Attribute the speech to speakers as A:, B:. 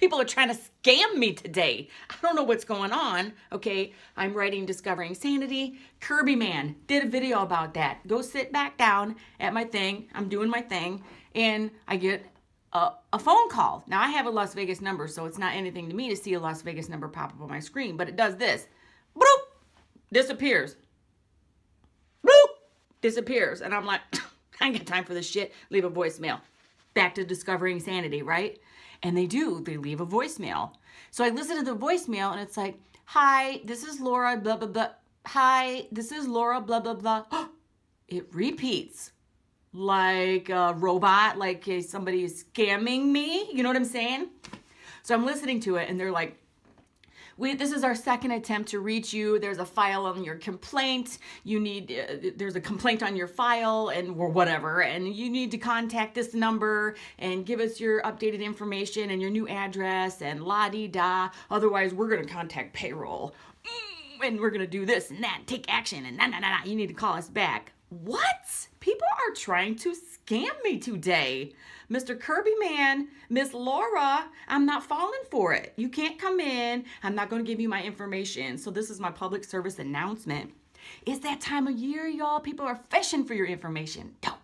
A: People are trying to scam me today. I don't know what's going on. Okay, I'm writing Discovering Sanity. Kirby Man did a video about that. Go sit back down at my thing. I'm doing my thing, and I get a, a, phone call. Now, I have a Las Vegas number, so it's not anything to me to see a Las Vegas number pop up on my screen, but it does this. Bloop! Disappears. Bloop! Disappears. And I'm like, I ain't got time for this shit. Leave a voicemail. Back to discovering sanity, right? And they do. They leave a voicemail. So I listen to the voicemail and it's like, hi, this is Laura, blah, blah, blah. Hi, this is Laura, blah, blah, blah. it repeats like a robot, like somebody is scamming me. You know what I'm saying? So I'm listening to it and they're like, we, this is our second attempt to reach you. There's a file on your complaint. You need, uh, there's a complaint on your file and or whatever, and you need to contact this number and give us your updated information and your new address and la di da. Otherwise, we're gonna contact payroll mm, and we're gonna do this and that, and take action and na na na na. You need to call us back. What? People are trying to scam me today. Mr. Kirby Man, Miss Laura, I'm not falling for it. You can't come in. I'm not going to give you my information. So this is my public service announcement. It's that time of year, y'all. People are fishing for your information. Don't